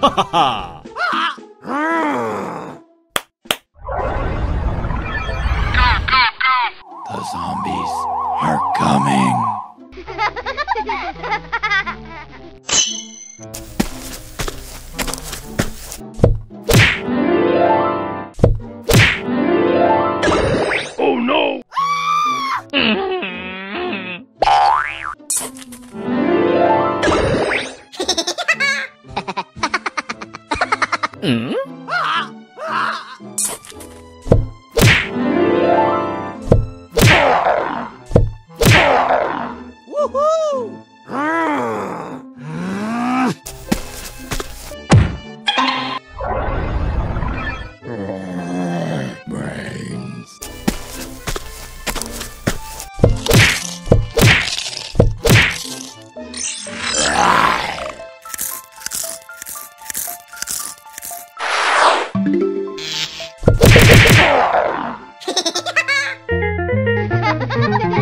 The zombies are coming. Oh, 嗯？Ha ha ha ha!